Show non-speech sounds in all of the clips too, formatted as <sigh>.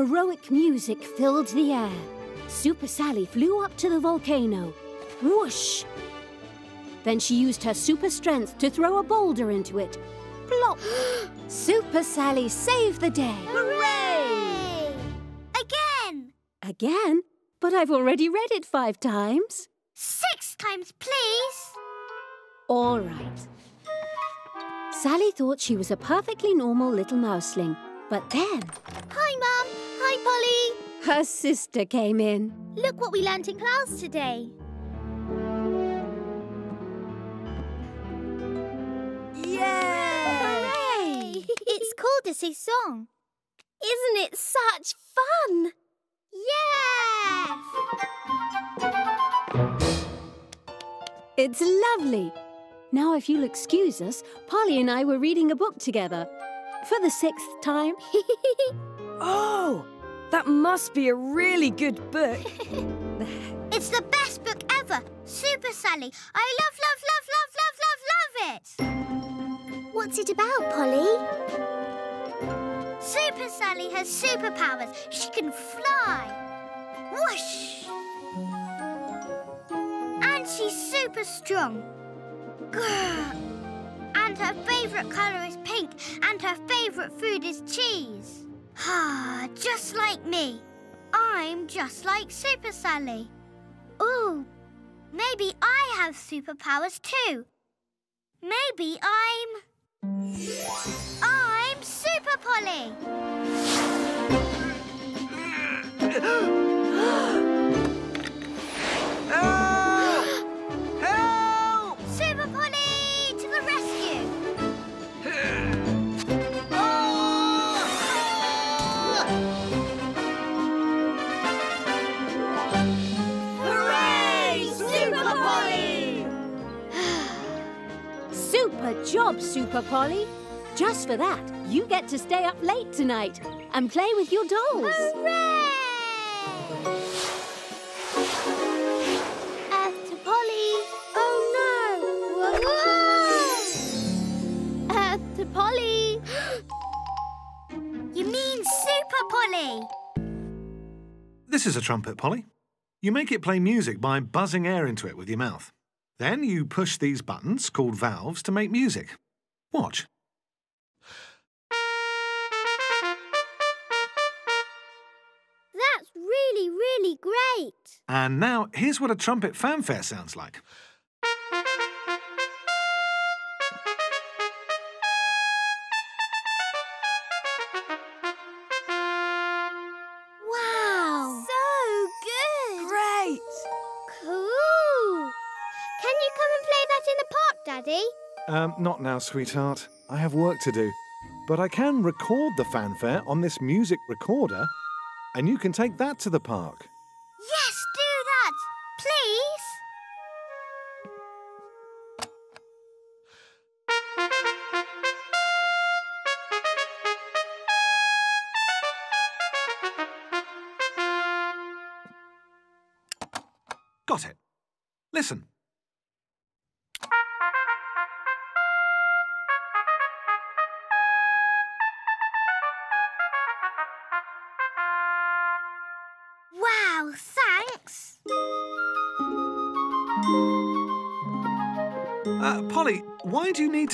heroic music filled the air. Super Sally flew up to the volcano. Whoosh! Then she used her super strength to throw a boulder into it. Plop! <gasps> super Sally saved the day. Hooray! Again! Again? But I've already read it five times. Six times, please. All right. Sally thought she was a perfectly normal little mouseling, but then Hi, Mum. Hi, Polly. her sister came in. Look what we learnt in class today. Yay! Hooray! <laughs> it's called a sea song. Isn't it such fun? Yes! It's lovely. Now, if you'll excuse us, Polly and I were reading a book together. For the sixth time. <laughs> Oh, that must be a really good book. <laughs> It's the best book ever. Super Sally. I love, love, love, love, love, love, love it. What's it about, Polly? Super Sally has superpowers. She can fly. Whoosh! And she's super strong. Grr. And her favourite colour is pink, and her favourite food is cheese. Ah, just like me. I'm just like Super Sally. Ooh, maybe I have superpowers too. Maybe I'm. I'm Super Polly. <laughs> job, Super Polly. Just for that, you get to stay up late tonight and play with your dolls. Hooray! Earth to Polly. Oh no! Whoa! Earth to Polly. <gasps> you mean Super Polly? This is a trumpet, Polly. You make it play music by buzzing air into it with your mouth. Then you push these buttons, called valves, to make music. Watch. That's really, really great. And now, here's what a trumpet fanfare sounds like. Um, not now, sweetheart. I have work to do. But I can record the fanfare on this music recorder, and you can take that to the park.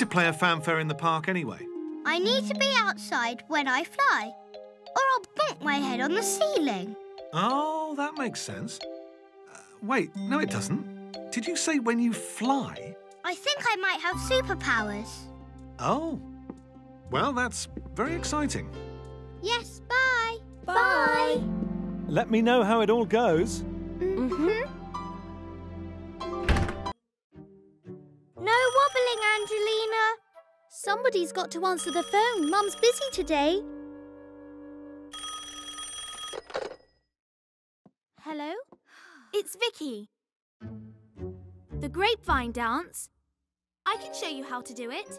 Play a fanfare in the park anyway? I need to be outside when I fly, or I'll bonk my head on the ceiling. Oh, that makes sense. Uh, wait, no, it doesn't. Did you say when you fly? I think I might have superpowers. Oh. Well, that's very exciting. Yes, bye. Bye. Let me know how it all goes. Mm-hmm. Angelina. Somebody's got to answer the phone. Mum's busy today. Hello? It's Vicky. The grapevine dance? I can show you how to do it.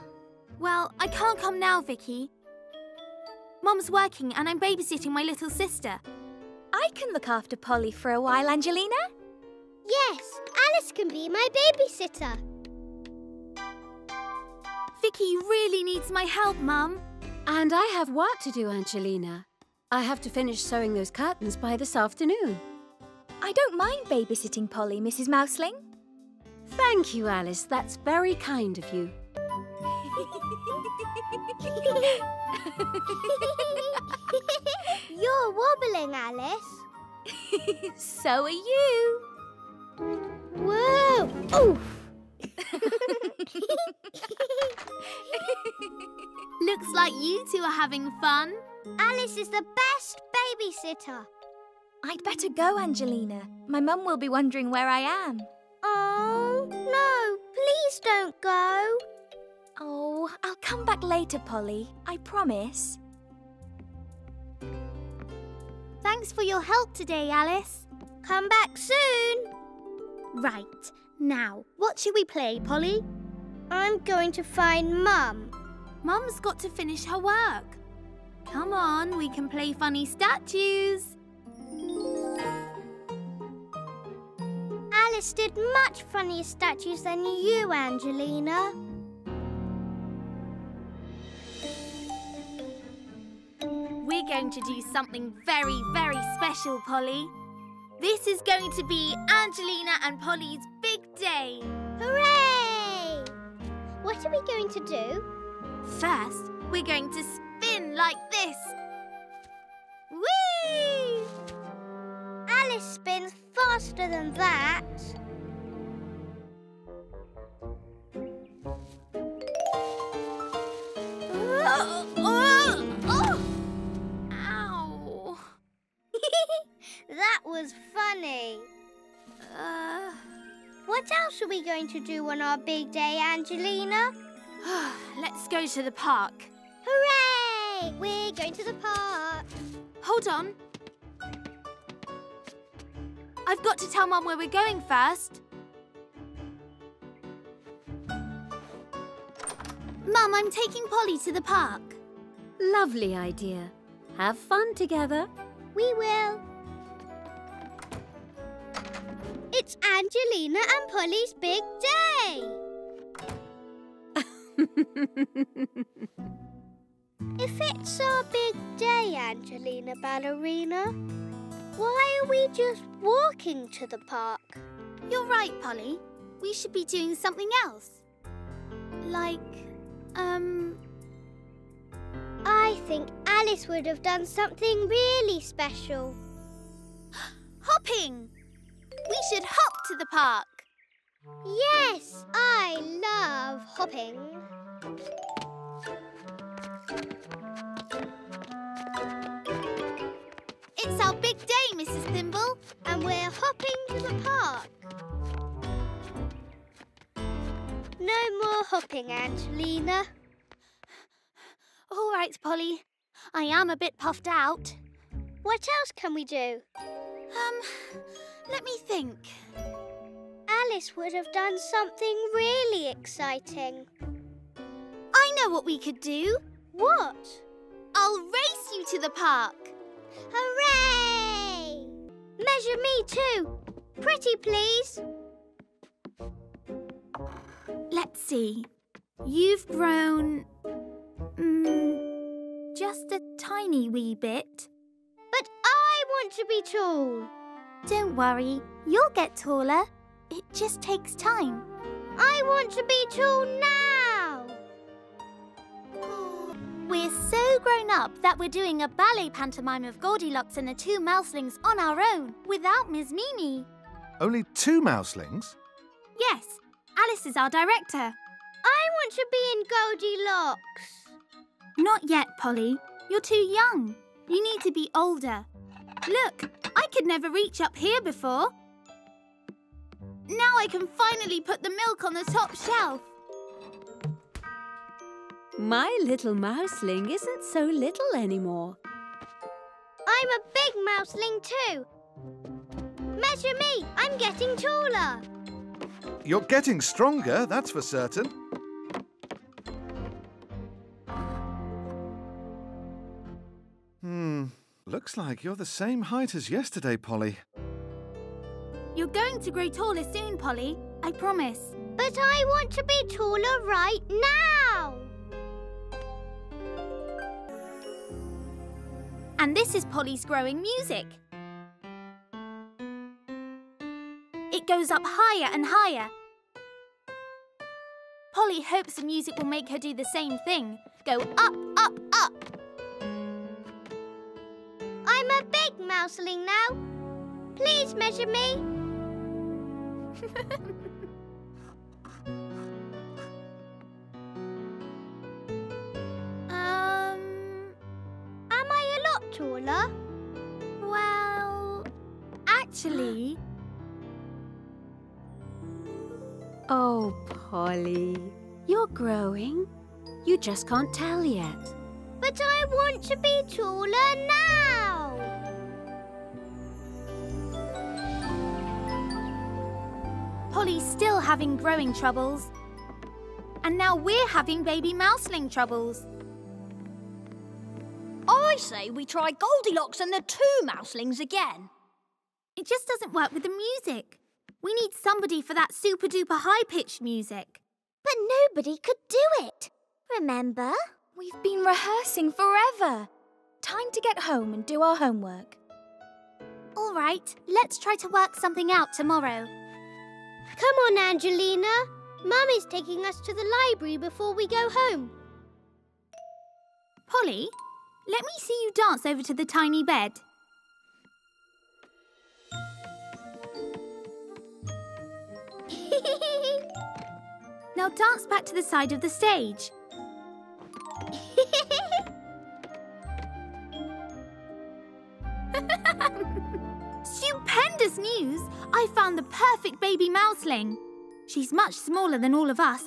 <gasps> well, I can't come now, Vicky. Mum's working and I'm babysitting my little sister. I can look after Polly for a while, Angelina. Yes, Alice can be my babysitter. Vicky really needs my help, Mum. And I have work to do, Angelina. I have to finish sewing those curtains by this afternoon. I don't mind babysitting Polly, Mrs. Mouseling. Thank you, Alice. That's very kind of you. <laughs> You're wobbling, Alice. <laughs> so are you. Whoa! Oof! <laughs> <laughs> Looks like you two are having fun. Alice is the best babysitter. I'd better go, Angelina. My mum will be wondering where I am. Oh, no, please don't go. Oh, I'll come back later, Polly. I promise. Thanks for your help today, Alice. Come back soon. Right, now, what should we play, Polly? I'm going to find Mum. Mum's got to finish her work. Come on, we can play funny statues. Alice did much funnier statues than you, Angelina. We're going to do something very, very special, Polly. This is going to be Angelina and Polly's big day. Hooray! What are we going to do? First, we're going to spin like this. Whee! Alice spins faster than that. Oh, oh, oh. Ow. <laughs> that was funny. Uh, What else are we going to do on our big day, Angelina? <sighs> let's go to the park. Hooray! We're going to the park. Hold on. I've got to tell Mum where we're going first. Mum, I'm taking Polly to the park. Lovely idea. Have fun together. We will. It's Angelina and Polly's big day. <laughs> If it's our big day, Angelina Ballerina, why are we just walking to the park? You're right, Polly. We should be doing something else. Like, um, I think Alice would have done something really special. <gasps> hopping. We should hop to the park. Yes, I love hopping. It's our big day, Mrs. Thimble. And we're hopping to the park. No more hopping, Angelina. All right, Polly. I am a bit puffed out. What else can we do? Um, let me think. Alice would have done something really exciting. I know what we could do. What? I'll race you to the park. Hooray! Measure me too. Pretty, please. Let's see. You've grown. Mm, just a tiny wee bit. But I want to be tall. Don't worry, you'll get taller. It just takes time. I want to be tall now. We're so grown up that we're doing a ballet pantomime of Goldilocks and the two mouselings on our own, without Miss Mimi. Only two mouselings? Yes, Alice is our director. I want to be in Goldilocks. Not yet, Polly. You're too young. You need to be older. Look, I could never reach up here before. Now I can finally put the milk on the top shelf. My little mouseling isn't so little anymore. I'm a big mouseling too. Measure me. I'm getting taller. You're getting stronger, that's for certain. Looks like you're the same height as yesterday, Polly. You're going to grow taller soon, Polly. I promise. But I want to be taller right now. And this is Polly's growing music. It goes up higher and higher. Polly hopes the music will make her do the same thing. Go up, up, up. Mouseling now. Please measure me. <laughs> um. Am I a lot taller? Well, actually. <gasps> Oh, Polly, you're growing. You just can't tell yet. But I want to be taller now. Polly's still having growing troubles. And now we're having baby mouseling troubles. I say we try Goldilocks and the two mouselings again. It just doesn't work with the music. We need somebody for that super duper high pitched music. But nobody could do it. Remember? We've been rehearsing forever. Time to get home and do our homework. All right, let's try to work something out tomorrow. Come on, Angelina. Mummy's taking us to the library before we go home. Polly, let me see you dance over to the tiny bed. <laughs> Now dance back to the side of the stage. <laughs> Stupendous news! I found the perfect baby mouseling. She's much smaller than all of us,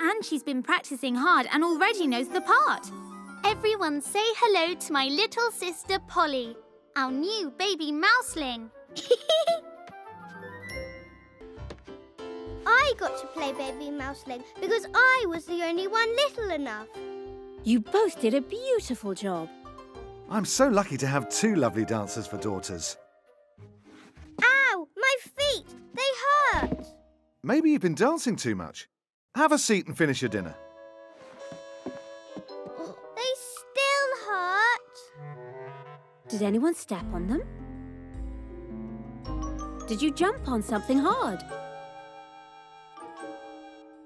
and she's been practicing hard and already knows the part. Everyone say hello to my little sister Polly, our new baby mouseling. <laughs> I got to play Baby Mouseling because I was the only one little enough. You both did a beautiful job. I'm so lucky to have two lovely dancers for daughters. Maybe you've been dancing too much. Have a seat and finish your dinner. <gasps> They still hurt. Did anyone step on them? Did you jump on something hard?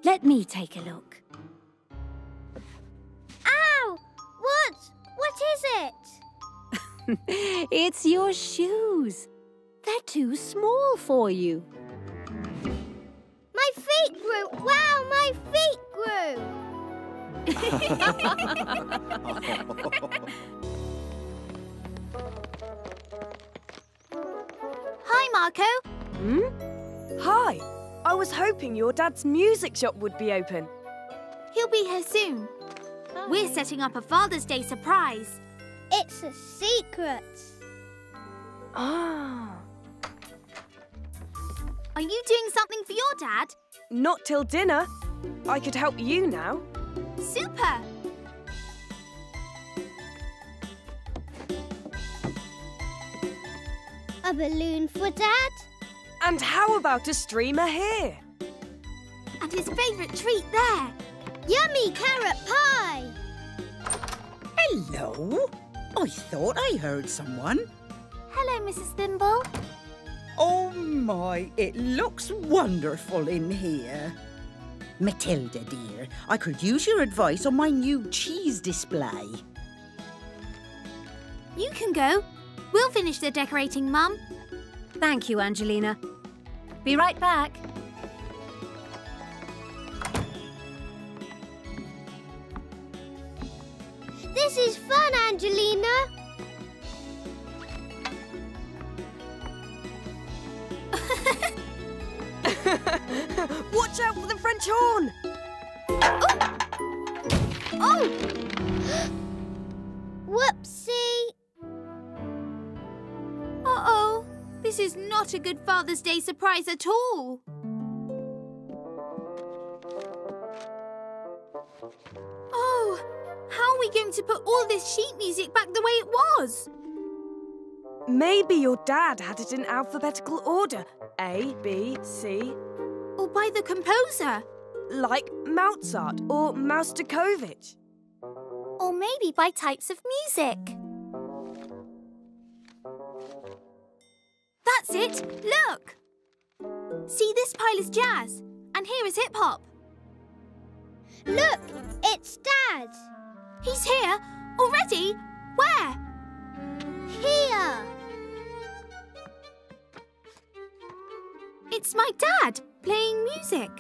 Let me take a look. Ow! What? What is it? <laughs> it's your shoes. They're too small for you. My feet grew! Wow, my feet grew! <laughs> Hi, Marco. Hmm? Hi. I was hoping your dad's music shop would be open. He'll be here soon. We're setting up a Father's Day surprise. It's a secret. Ah. Are you doing something for your dad? Not till dinner. I could help you now. Super! A balloon for Dad? And how about a streamer here? And his favourite treat there. Yummy carrot pie! Hello? I thought I heard someone. Hello, Mrs. Thimble. Oh my, it looks wonderful in here. Matilda, dear, I could use your advice on my new cheese display. You can go. We'll finish the decorating, Mum. Thank you, Angelina. Be right back. This is fun, Angelina. <laughs> Watch out for the French horn! Oh! oh! <gasps> Whoopsie. Uh-oh. This is not a good Father's Day surprise at all. Oh, how are we going to put all this sheet music back the way it was? Maybe your dad had it in alphabetical order. A, B, C, by the composer? like Mozart or Maustakovich. Or maybe by types of music? That's it. Look. See, this pile is jazz, and here is hip hop. Look, it's Dad. He's here already. Where? Here. It's my dad playing music.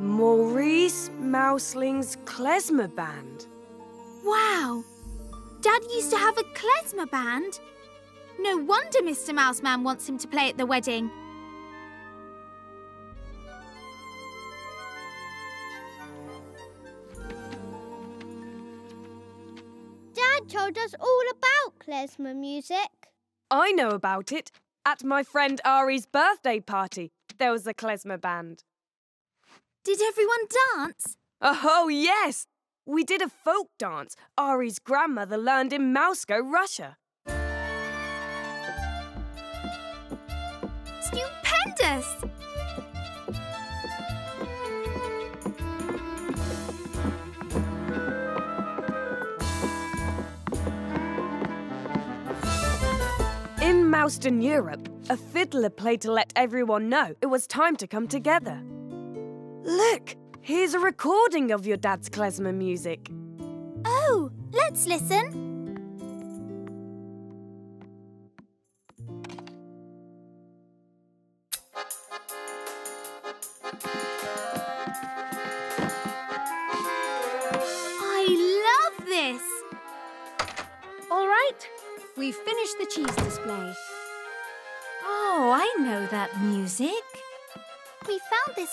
Maurice Mouseling's klezmer band. Wow. Dad used to have a klezmer band. No wonder Mr. Mouseman wants him to play at the wedding. Dad told us all about klezmer music. I know about it. At my friend Ari's birthday party, there was a klezmer band. Did everyone dance? Oh, yes! We did a folk dance Ari's grandmother learned in Moscow, Russia. Stupendous! In Mouston, Europe, a fiddler played to let everyone know it was time to come together. Look, here's a recording of your dad's klezmer music. Oh, let's listen.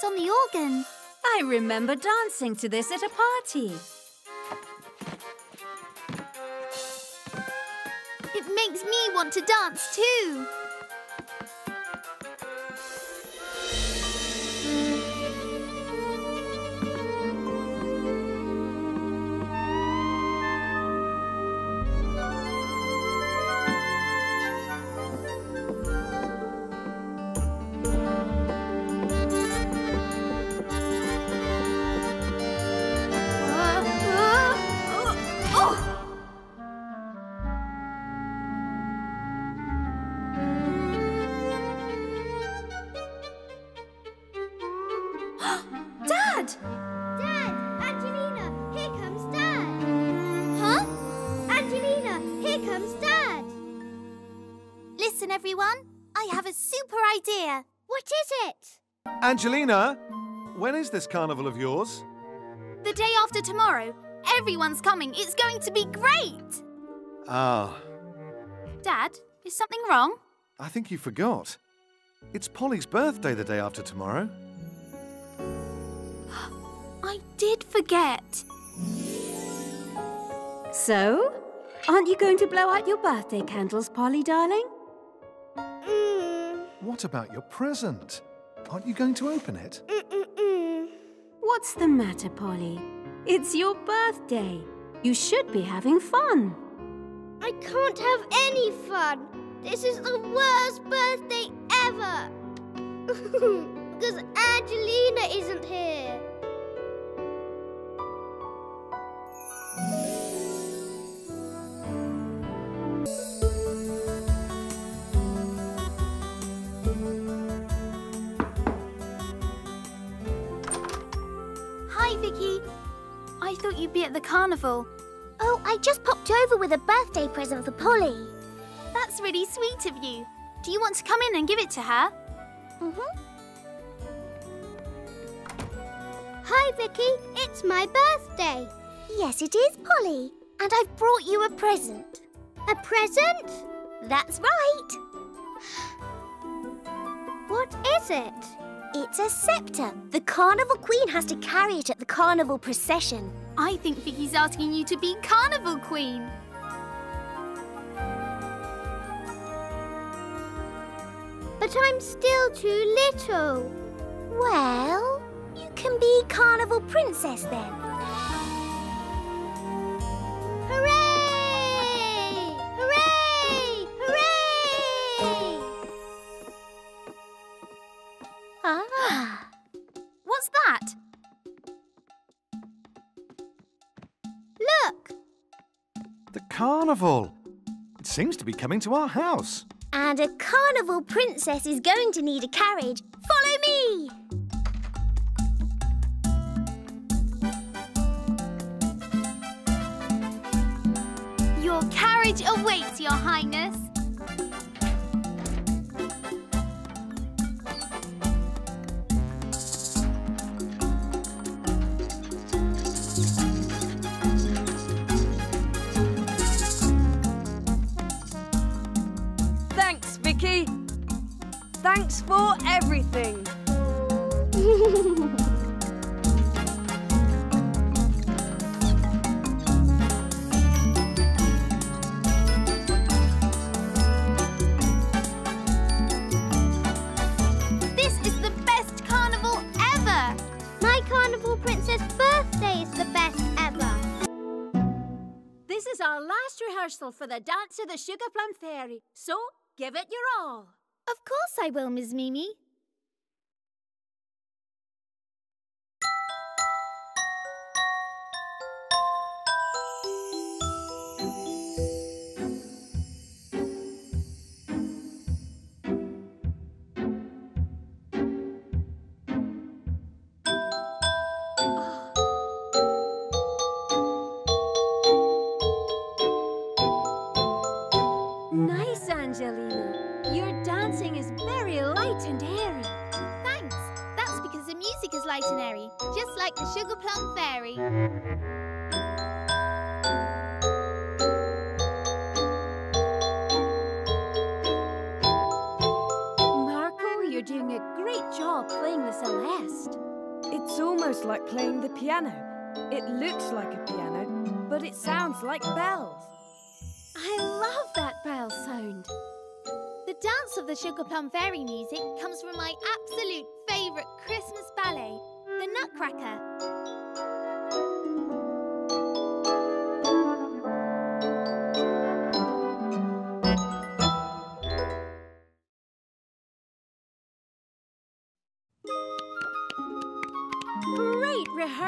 On the organ. I remember dancing to this at a party. It makes me want to dance too. Listen, everyone. I have a super idea. What is it? Angelina, when is this carnival of yours? The day after tomorrow. Everyone's coming. It's going to be great. Ah, Dad, is something wrong? I think you forgot. It's Polly's birthday the day after tomorrow. <gasps> I did forget. So, aren't you going to blow out your birthday candles, Polly, darling? Mm, What about your present? Aren't you going to open it? mm, mm, mm. What's the matter, Polly? It's your birthday. You should be having fun. I can't have any fun. This is the worst birthday ever. <laughs> because Angelina isn't here. Thought you'd be at the carnival. Oh, I just popped over with a birthday present for Polly. That's really sweet of you. Do you want to come in and give it to her? Mm-hmm. Hi, Vicky. It's my birthday. Yes, it is, Polly. And I've brought you a present. A present? That's right. <gasps> What is it? It's a scepter. The Carnival Queen has to carry it at the Carnival procession. I think Vicky's asking you to be Carnival Queen. But I'm still too little. Well, you can be Carnival Princess then. Carnival. It seems to be coming to our house. And a carnival princess is going to need a carriage. Follow me! Your carriage awaits, Your Highness. Thanks, Thanks for everything. This is the best carnival ever. My carnival princess birthday is the best ever. This is our last rehearsal for the dance of the Sugar Plum Fairy, so give it your all. Of course I will, Miss Mimi. It's almost like playing the piano. It looks like a piano, but it sounds like bells. I love that bell sound. The dance of the Sugar Plum Fairy music comes from my absolute favourite Christmas ballet, The Nutcracker.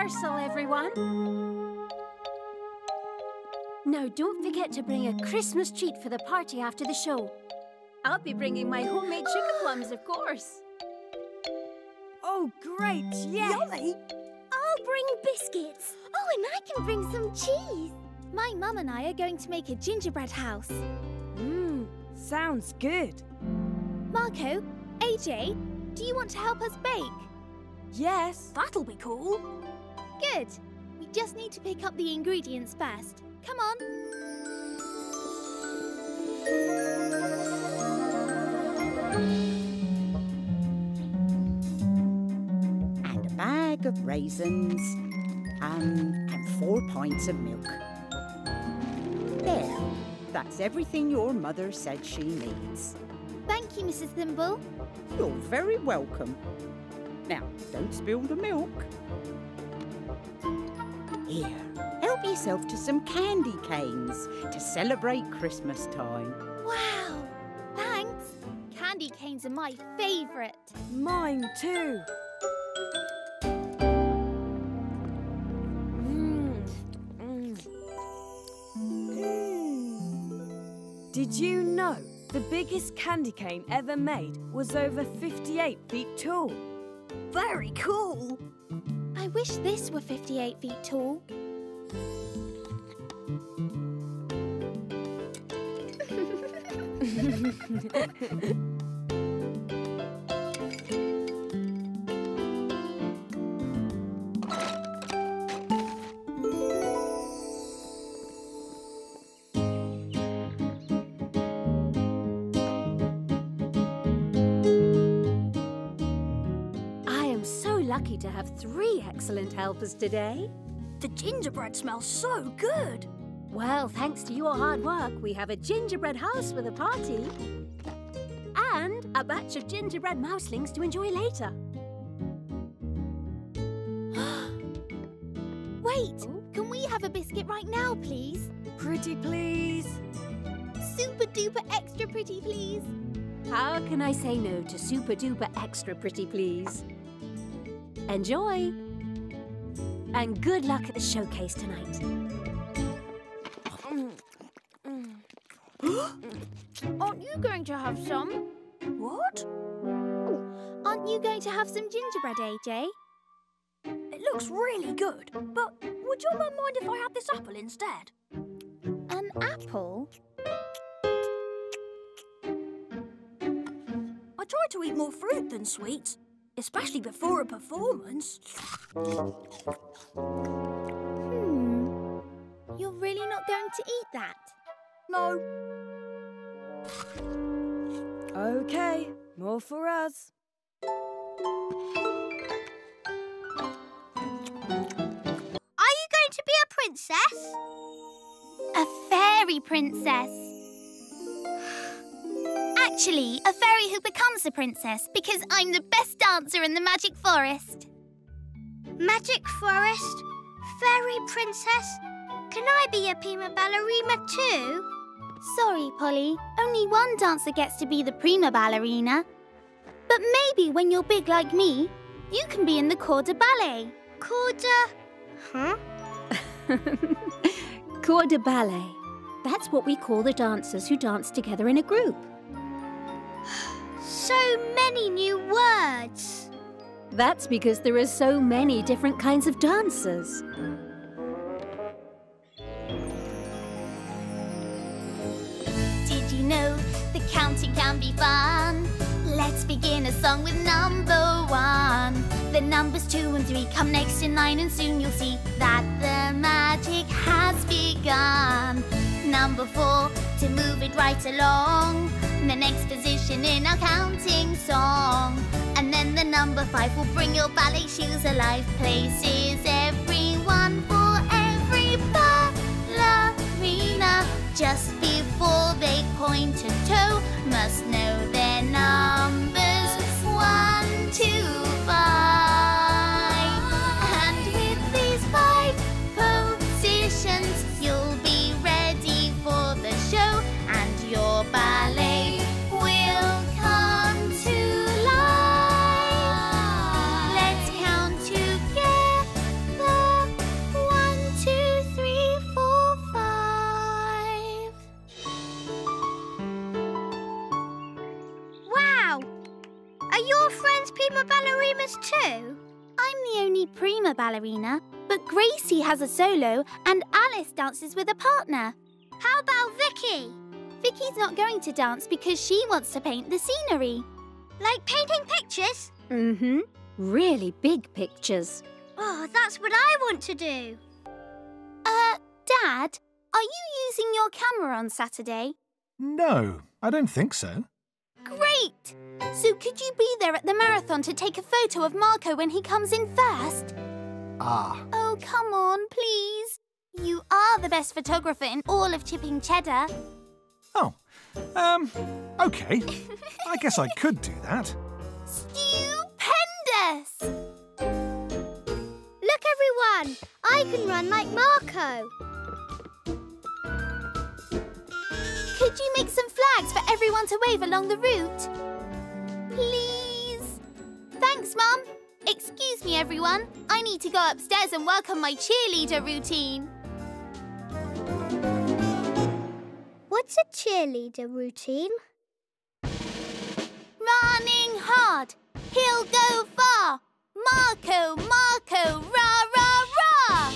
Rehearsal, everyone. Now, don't forget to bring a Christmas treat for the party after the show. I'll be bringing my homemade sugar <gasps> plums, of course. Oh, great, yes! Yummy! I'll bring biscuits. Oh, and I can bring some cheese. My mum and I are going to make a gingerbread house. Mmm, sounds good. Marco, AJ, do you want to help us bake? Yes. That'll be cool. Good. We just need to pick up the ingredients first. Come on. and a bag of raisins, um, and four pints of milk. There, that's everything your mother said she needs. Thank you, Mrs. Thimble. You're very welcome. Now, don't spill the milk. Here, help yourself to some candy canes to celebrate Christmas time. Wow. Thanks. Candy canes are my favourite. Mine too. Mm. Mm. Did you know the biggest candy cane ever made was over 58 feet tall? Very cool. I wish this were 58 feet tall. <laughs> excellent helpers today. The gingerbread smells so good. Well, thanks to your hard work, we have a gingerbread house for the party. And a batch of gingerbread mouselings to enjoy later. <gasps> Wait, can we have a biscuit right now, please? Pretty please. Super duper extra pretty, please. How can I say no to super duper extra pretty, please? Enjoy! And good luck at the showcase tonight. <gasps> Aren't you going to have some? What? Aren't you going to have some gingerbread, AJ? It looks really good, but would your mum mind if I had this apple instead? An apple? I try to eat more fruit than sweets, especially before a performance. Hmm. You're really not going to eat that? No. OK, more for us. Are you going to be a princess? A fairy princess. Actually, a fairy who becomes a princess because I'm the best dancer in the magic forest. Magic forest? Fairy princess? Can I be a prima ballerina too? Sorry, Polly. Only one dancer gets to be the prima ballerina. But maybe when you're big like me, you can be in the corps de ballet. Corps de... Huh? <laughs> Corps de ballet. That's what we call the dancers who dance together in a group. So many new words. That's because there are so many different kinds of dancers. Did you know the counting can be fun? Let's begin a song with number one. The numbers two and three come next in line, and soon you'll see that the magic has begun. Number four to move it right along. The next position in our counting song. And then the number five will bring your ballet shoes alive. Places everyone for every ballerina. Just before they point a toe, must know their numbers one, two, five. Ballerinas too? I'm the only prima ballerina, but Gracie has a solo and Alice dances with a partner. How about Vicky? Vicky's not going to dance because she wants to paint the scenery. Like painting pictures? Mm-hmm. Really big pictures. Oh, that's what I want to do. Uh, Dad, are you using your camera on Saturday? No, I don't think so. Great! So could you be there at the marathon to take a photo of Marco when he comes in first? Ah, Oh, come on, please. You are the best photographer in all of Chipping Cheddar. oh, um, okay. I guess I could do that. Stupendous! Look, everyone! I can run like Marco. Could you make some flags for everyone to wave along the route? Please? Thanks, Mum. Excuse me, everyone. I need to go upstairs and work on my cheerleader routine. What's a cheerleader routine? Running hard. He'll go far. Marco, Marco, rah, rah, rah.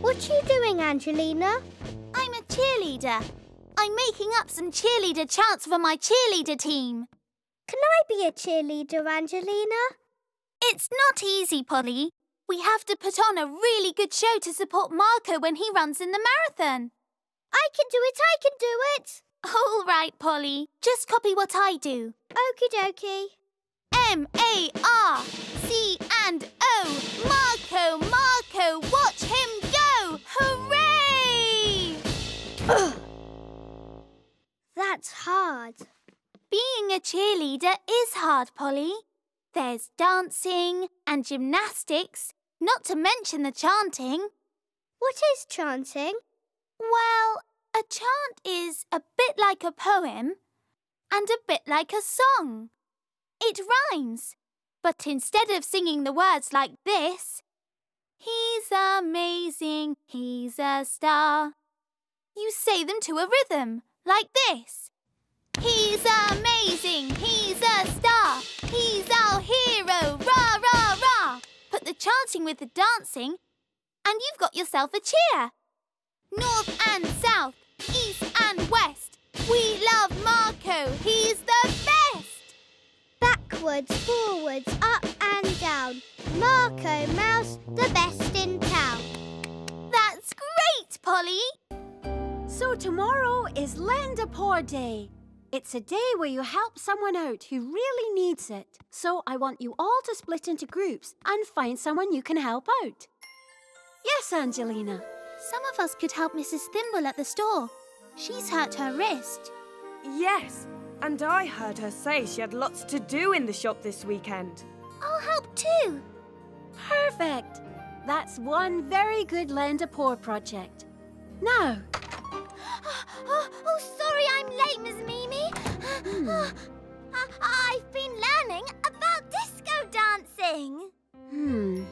What are you doing, Angelina? I'm a cheerleader. I'm making up some cheerleader chants for my cheerleader team. Can I be a cheerleader, Angelina? It's not easy, Polly. We have to put on a really good show to support Marco when he runs in the marathon. I can do it, I can do it. All right, Polly. Just copy what I do. Okie dokie. M A R C and O. Marco, Marco, watch him go! Hooray! <clears throat> That's hard. Being a cheerleader is hard, Polly. There's dancing and gymnastics, not to mention the chanting. What is chanting? Well, a chant is a bit like a poem and a bit like a song. It rhymes, but instead of singing the words like this, He's amazing, he's a star, you say them to a rhythm like this. He's amazing. He's a star. He's our hero. Rah, rah, rah. Put the chanting with the dancing, and you've got yourself a cheer. North and south, east and west. We love Marco. He's the best. Backwards, forwards, up and down. Marco Mouse, the best in town. That's great, Polly. So tomorrow is Lend a Paw Day. It's a day where you help someone out who really needs it. So I want you all to split into groups and find someone you can help out. Yes, Angelina. Some of us could help Mrs. Thimble at the store. She's hurt her wrist. Yes, and I heard her say she had lots to do in the shop this weekend. I'll help too. Perfect. That's one very good Lend a Paw project. Now, Oh, oh, sorry I'm late, Miss Mimi. I- I've been learning about disco dancing. hmm,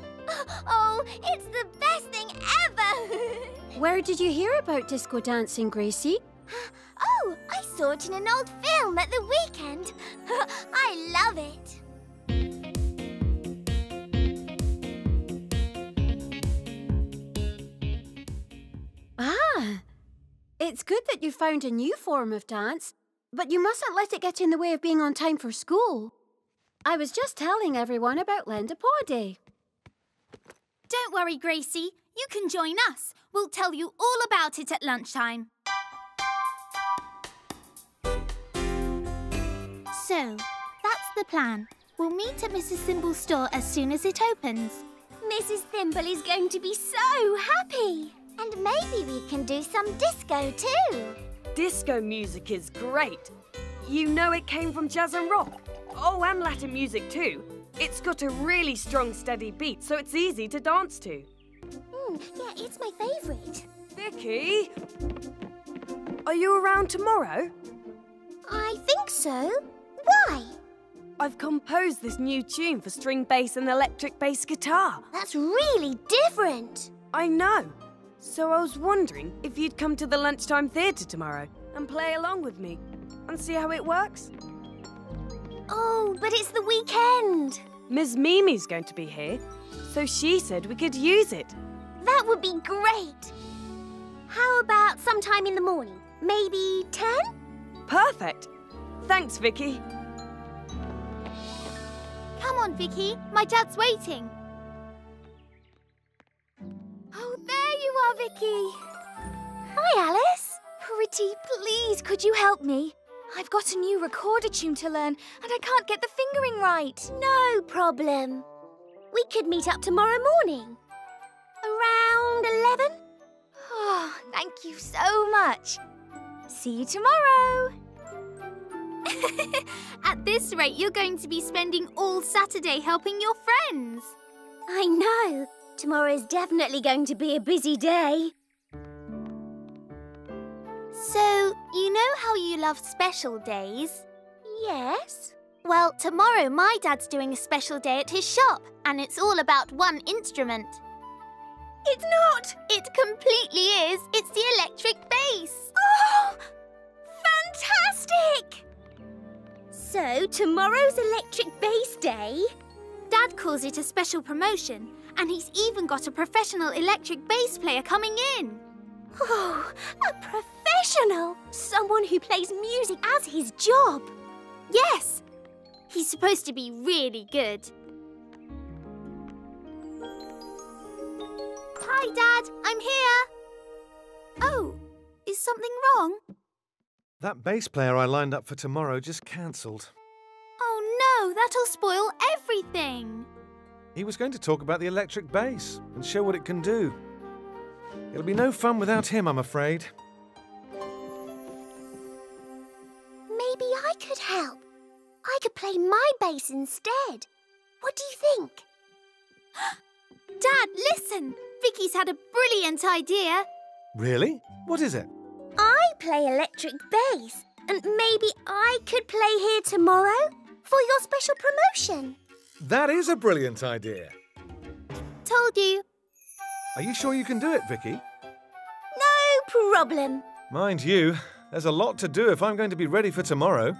Oh, it's the best thing ever. <laughs> where did you hear about disco dancing, Gracie? oh, I saw it in an old film at the weekend. <laughs> I love it. Ah, it's good that you found a new form of dance, but you mustn't let it get in the way of being on time for school. I was just telling everyone about Lend a Paw Day. Don't worry, Gracie. You can join us. We'll tell you all about it at lunchtime. So, that's the plan. We'll meet at Mrs. Thimble's store as soon as it opens. Mrs. Thimble is going to be so happy. And maybe we can do some disco too. Disco music is great. You know it came from jazz and rock. Oh, and Latin music too. It's got a really strong, steady beat, so it's easy to dance to. Mm, yeah, it's my favourite. Vicky! Are you around tomorrow? I think so. Why? I've composed this new tune for string bass and electric bass guitar. That's really different. I know. So I was wondering if you'd come to the lunchtime theatre tomorrow and play along with me and see how it works. Oh, but it's the weekend. Ms. Mimi's going to be here, so she said we could use it. That would be great. How about sometime in the morning? Maybe 10? Perfect. Thanks, Vicky. Come on, Vicky. My dad's waiting. Vicky. Hi, Alice. Oh, Pretty, please, could you help me? I've got a new recorder tune to learn, and I can't get the fingering right. No problem. We could meet up tomorrow morning. Around 11? Oh, thank you so much. See you tomorrow. <laughs> At this rate, you're going to be spending all Saturday helping your friends. I know. Tomorrow's definitely going to be a busy day. So, you know how you love special days? Yes? Well, tomorrow my dad's doing a special day at his shop, and it's all about one instrument. It's not. It completely is. It's the electric bass. Oh! Fantastic! So, tomorrow's Electric Bass Day? Dad calls it a special promotion, and he's even got a professional electric bass player coming in. Oh, a professional! Someone who plays music as his job. Yes, he's supposed to be really good. Hi, Dad. I'm here. Oh, is something wrong? That bass player I lined up for tomorrow just cancelled. Oh no, that'll spoil everything. He was going to talk about the electric bass and show what it can do. It'll be no fun without him, I'm afraid. Maybe I could help. I could play my bass instead. What do you think? <gasps> Dad, listen. Vicky's had a brilliant idea. Really? What is it? I play electric bass, and maybe I could play here tomorrow for your special promotion. That is a brilliant idea. Told you. Are you sure you can do it, Vicky? No problem. Mind you, There's a lot to do if I'm going to be ready for tomorrow.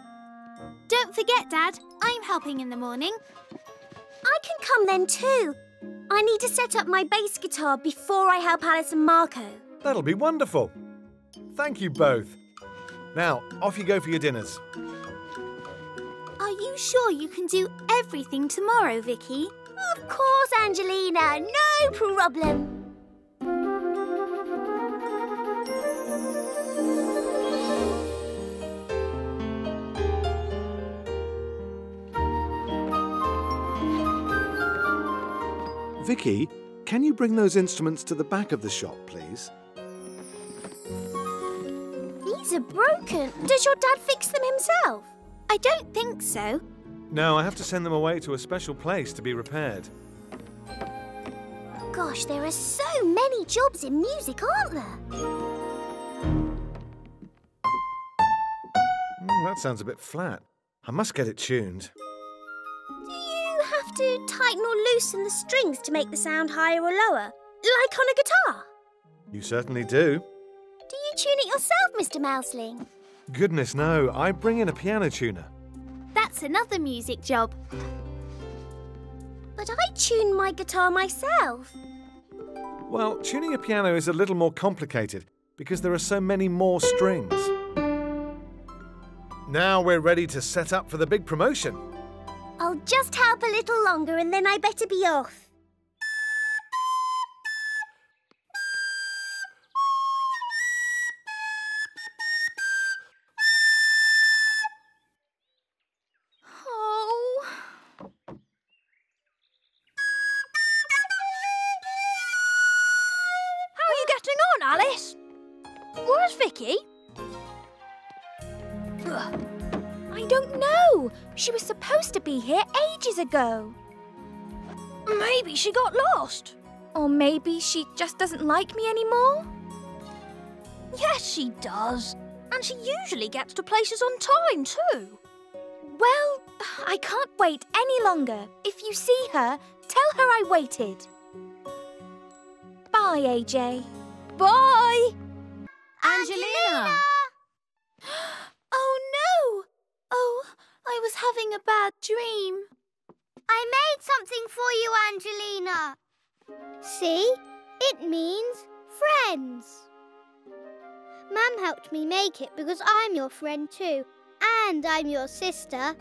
Don't forget, Dad, I'm helping in the morning. I can come then too. I need to set up my bass guitar before I help Alice and Marco. That'll be wonderful. Thank you both. Now, off you go for your dinners. Are you sure you can do everything tomorrow, Vicky? Of course, Angelina. No problem. Vicky, can you bring those instruments to the back of the shop, please? These are broken. Does your dad fix them himself? I don't think so. No, I have to send them away to a special place to be repaired. Gosh, there are so many jobs in music, aren't there? Mm, that sounds a bit flat. I must get it tuned. Do you have to tighten or loosen the strings to make the sound higher or lower? Like on a guitar? You certainly do. Do you tune it yourself, Mr. Mouseling? Goodness, no. I bring in a piano tuner. That's another music job. But I tune my guitar myself. Well, tuning a piano is a little more complicated because there are so many more strings. Now we're ready to set up for the big promotion. I'll just help a little longer and then I better be off. I don't know. She was supposed to be here ages ago. Maybe she got lost. Or maybe she just doesn't like me anymore? Yes, she does. And she usually gets to places on time, too. Well, I can't wait any longer. If you see her, tell her I waited. Bye, AJ. Bye! Angelina! <gasps> <gasps> <gasps> no! Oh, I was having a bad dream. I made something for you, Angelina. See? It means friends. Mum helped me make it because I'm your friend too. And I'm your sister.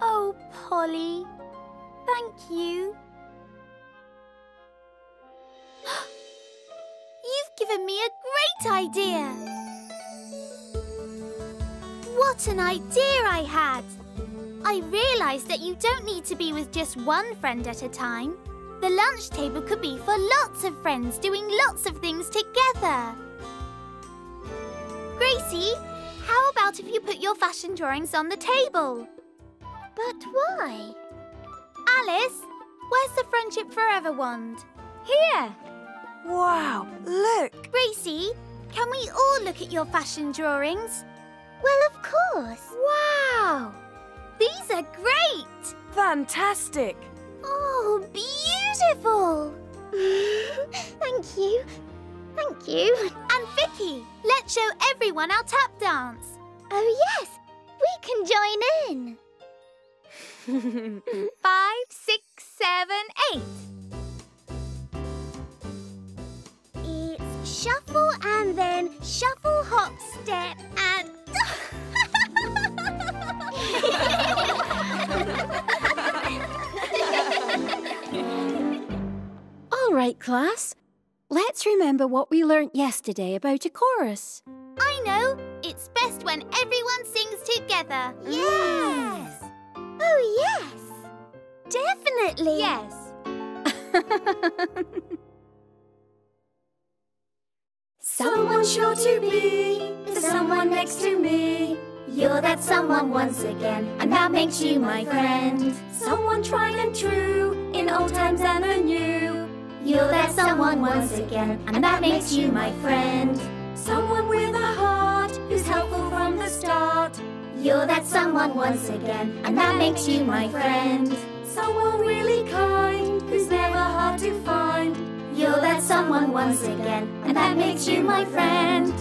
Oh, Polly. Thank you. <gasps> You've given me a great idea. What an idea I had! I realised that you don't need to be with just one friend at a time. The lunch table could be for lots of friends doing lots of things together. Gracie, how about if you put your fashion drawings on the table? But why? Alice, where's the Friendship Forever wand? Here. Wow, look. Gracie, can we all look at your fashion drawings? Well, of course. Wow! These are great! Fantastic. Oh, beautiful. <laughs> Thank you. Thank you. And Vicky, let's show everyone our tap dance. Oh, yes. We can join in. <laughs> Five, six, seven, eight. It's shuffle and then shuffle, hop, step, and. <laughs> All right, class. Let's remember what we learnt yesterday about a chorus. I know. It's best when everyone sings together. Yes! Oh, yes! Definitely! Yes. <laughs> Someone sure to be the someone next to me. You're that someone once again, and that makes you my friend. Someone tried and true in old times and anew. You're that someone once again, and that makes you my friend. Someone with a heart who's helpful from the start. You're that someone once again, and that makes you my friend. Someone really kind who's never hard to find. You're that someone once again, and that makes you my friend.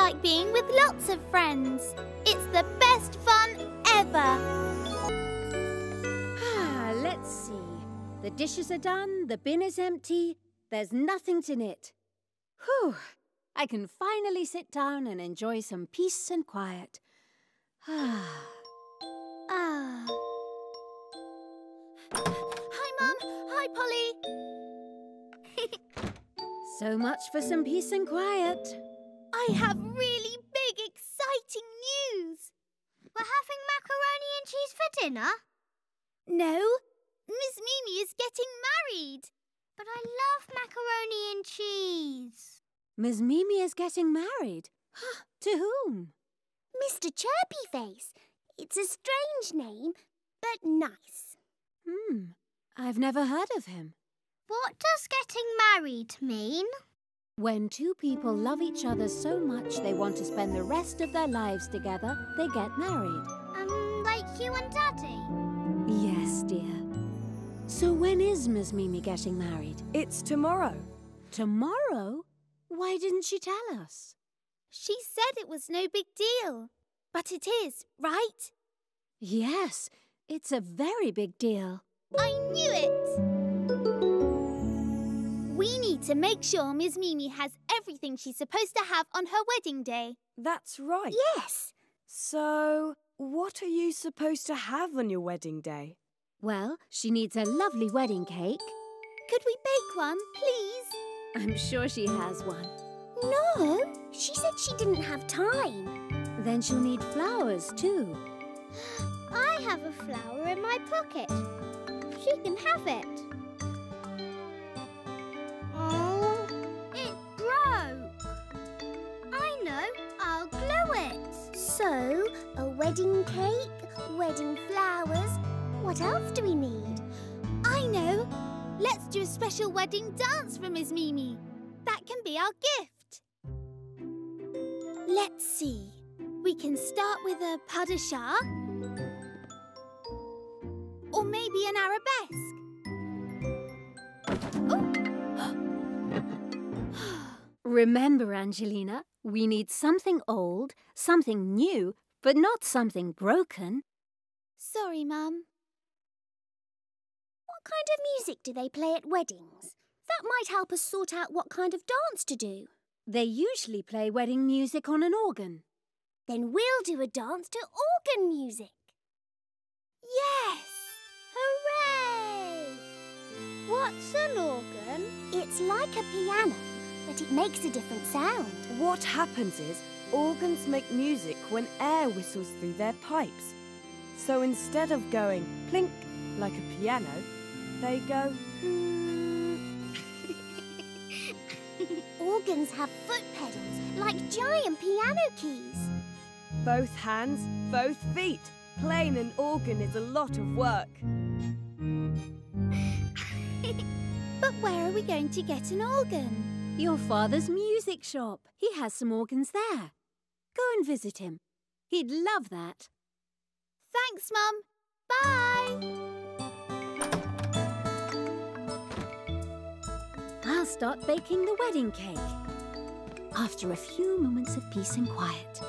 Like being with lots of friends. It's the best fun ever. Ah, let's see. The dishes are done, the bin is empty, there's nothing to knit. Whew! I can finally sit down and enjoy some peace and quiet. Ah. Ah. Hi, Mum. Hi, Polly. <laughs> So much for some peace and quiet. I have really big, exciting news. We're having macaroni and cheese for dinner? No, Miss Mimi is getting married. But I love macaroni and cheese. Miss Mimi is getting married. <gasps> to whom? Mr. Chirpy Face. It's a strange name, but nice. Hmm, I've never heard of him. What does getting married mean? When two people love each other so much they want to spend the rest of their lives together, they get married. Um, like you and Daddy? Yes, dear. So when is Miss Mimi getting married? It's tomorrow. Tomorrow? Why didn't she tell us? She said it was no big deal. But it is, right? Yes, it's a very big deal. I knew it! We need to make sure Miss Mimi has everything she's supposed to have on her wedding day. That's right. Yes. So, what are you supposed to have on your wedding day? Well, she needs a lovely wedding cake. Could we bake one, please? I'm sure she has one. No, she said she didn't have time. Then she'll need flowers too. <gasps> I have a flower in my pocket. She can have it. So, a wedding cake, wedding flowers. What else do we need? I know. Let's do a special wedding dance for Miss Mimi. That can be our gift. Let's see. We can start with a chat. Or maybe an arabesque. Oh. <gasps> Remember, Angelina, we need something old, something new, but not something broken. Sorry, Mum. What kind of music do they play at weddings? That might help us sort out what kind of dance to do. They usually play wedding music on an organ. Then we'll do a dance to organ music. Yes! Hooray! What's an organ? It's like a piano, but it makes a different sound. What happens is organs make music when air whistles through their pipes. So instead of going plink like a piano, they go. <laughs> Organs have foot pedals like giant piano keys. both hands, both feet. Playing an organ is a lot of work. <laughs> But where are we going to get an organ? Your father's music shop. He has some organs there. Go and visit him. He'd love that. Thanks, Mum. Bye! I'll start baking the wedding cake after a few moments of peace and quiet.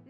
<laughs> <laughs>